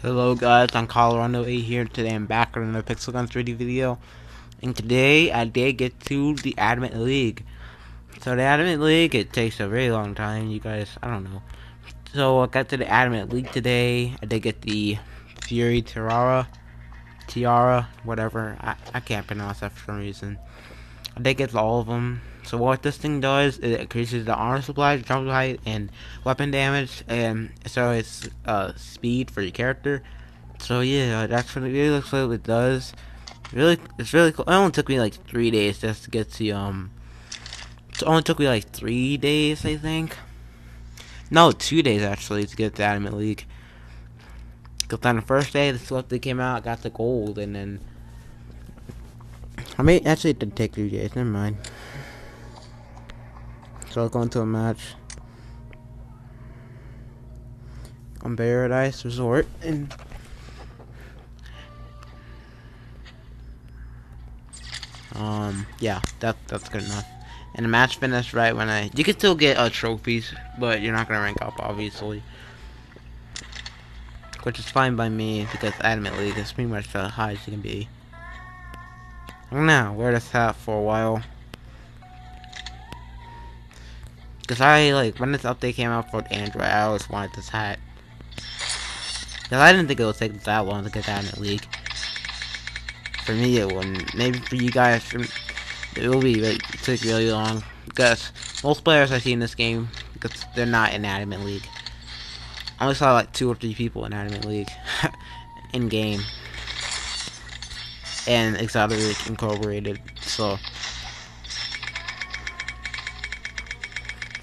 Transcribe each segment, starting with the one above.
Hello guys, I'm Colorondo 8 here. Today I'm back with another Pixel Gun 3D video. And today I did get to the Adamant League. So the Adamant League, it takes a very long time, you guys, I don't know. So I got to the Adamant League today. I did get the Fiery Tiara, Tiara, whatever. I, I can't pronounce that for some reason. I did get all of them. So what this thing does, is it increases the armor supply, jump height, and weapon damage, and so it's uh, speed for your character. So yeah, that's what it really looks like it does. Really, it's really cool. It only took me like three days just to get to um. It only took me like three days, I think. No, two days actually to get the Adamant League. Cause on the first day, the stuff that came out, got the gold, and then I mean, actually, it did take three days. Never mind. So I'll go into a match. On Paradise Resort and um yeah that that's good enough. And the match finished right when I you can still get uh, trophies but you're not gonna rank up obviously. Which is fine by me because League is pretty much the highest you can be. Now wear this hat for a while Cause I like when this update came out for Android, I always wanted this hat. Cause I didn't think it would take that long to get that in the league. For me, it wouldn't. Maybe for you guys, it will be like took really long. Because most players I see in this game, because they're not in Adamant League. I only saw like two or three people in Adamant League in game, and Exotic Incorporated. So.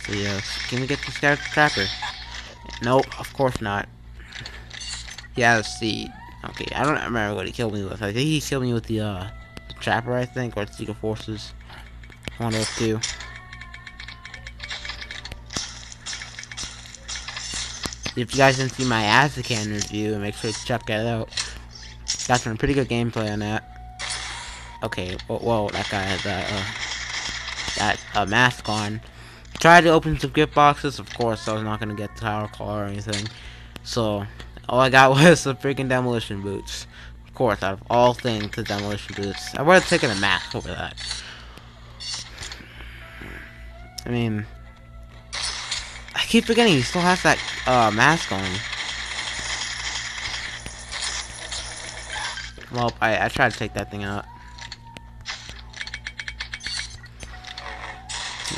Yes, can we get this guy trapper? Nope, of course not. Yeah, let's see. Okay, I don't remember what he killed me with. I think he killed me with the uh the trapper I think, or Secret Forces. One of two. If you guys didn't see my Azakan review, make sure to check that out. Got some pretty good gameplay on that. Okay, whoa, whoa that guy has that uh that uh, mask on tried to open some gift boxes. Of course, I was not gonna get the tower car or anything. So all I got was the freaking demolition boots. Of course, out of all things, the demolition boots. I would have taken a mask over that. I mean, I keep forgetting he still has that uh, mask on. Well, I, I tried to take that thing out.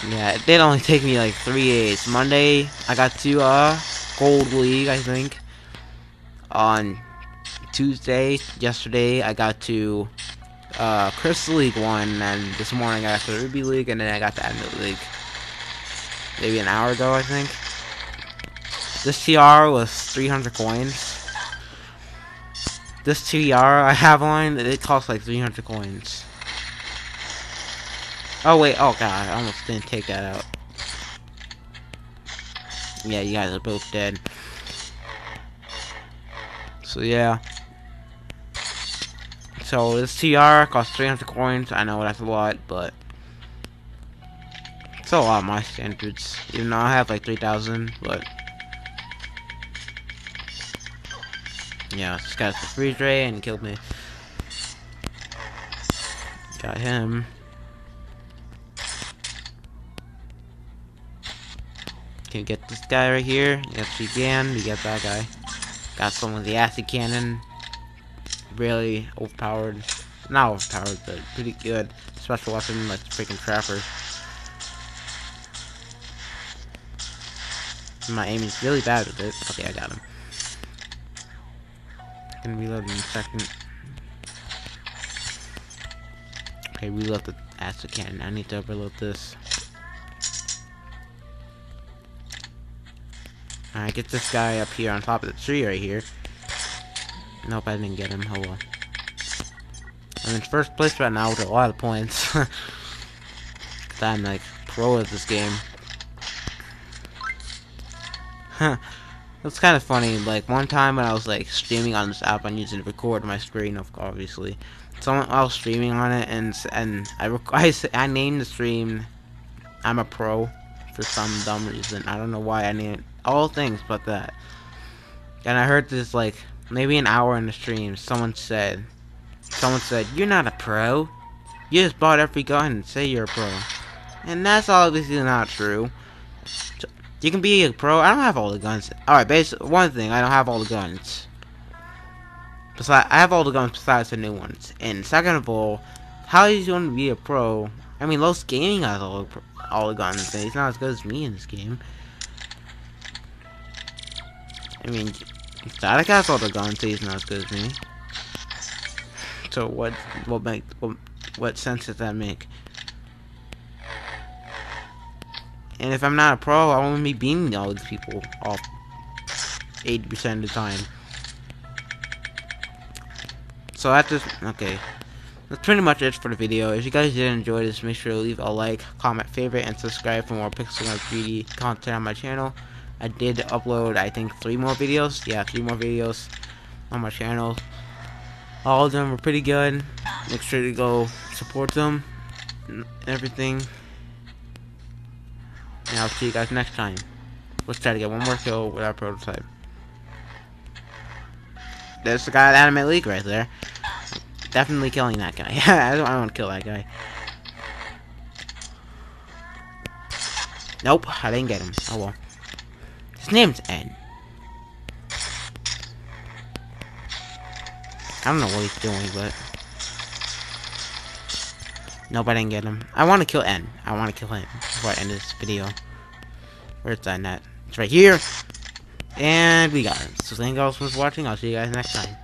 Yeah, it did only take me like three days. Monday, I got to uh Gold League, I think. On Tuesday, yesterday, I got to uh Crystal League one, and this morning I got to Ruby League, and then I got to Adamant League. Maybe an hour ago, I think. This TR was 300 coins. This TR I have on, it costs like 300 coins. Oh wait, oh god, I almost didn't take that out. Yeah, you guys are both dead. So yeah. So this TR costs 300 coins. I know that's a lot, but it's a lot of my standards. Even though I have like 3,000, but yeah, this guy's the freeze ray and killed me. Got him. Can get this guy right here? Yes, we can. We get that guy. Got some of the acid cannon. Really overpowered. Not overpowered, but pretty good. Special weapon like freaking trapper. My aim is really bad with it. Okay, I got him. I can reload in a second. Okay, reload the acid cannon. I need to overload this. I get this guy up here on top of the tree right here. Nope, I didn't get him. Oh, Hold on. I'm in first place right now with a lot of points. Cause I'm like pro at this game. Huh. It's kind of funny. Like one time when I was like streaming on this app, I'm using to record my screen, of obviously. Someone I was streaming on it, and and I I, I named the stream "I'm a Pro" for some dumb reason. I don't know why I named all things but that. And I heard this like maybe an hour in the stream, someone said, someone said, you're not a pro. You just bought every gun and say you're a pro. And that's obviously not true. You can be a pro. I don't have all the guns. Alright, basically, one thing, I don't have all the guns. Besides, I have all the guns besides the new ones. And second of all, how is you going to be a pro? I mean, Los Gaming has all, guns, and he's not as good as me in this game. I mean, Static has all the guns, so he's not as good as me. So what? What make? What, what sense does that make? And if I'm not a pro, I won't be beating all these people off 80% of the time. So that's just, okay. That's pretty much it for the video. If you guys did enjoy this, make sure to leave a like, comment, favorite, and subscribe for more Pixel Gun 3D content on my channel. I did upload, I think, three more videos. Yeah, three more videos on my channel. All of them were pretty good. Make sure to go support them and everything. And I'll see you guys next time. Let's try to get one more kill with our prototype. There's the guy at Adamant League right there. Definitely killing that guy. I don't, kill that guy. Nope, I didn't get him. Oh well. His name's N. I don't know what he's doing, but... Nope, I didn't get him. I want to kill N. I want to kill him before I end this video. Where's that net? It's right here! And we got it. So thank you all for watching. I'll see you guys next time.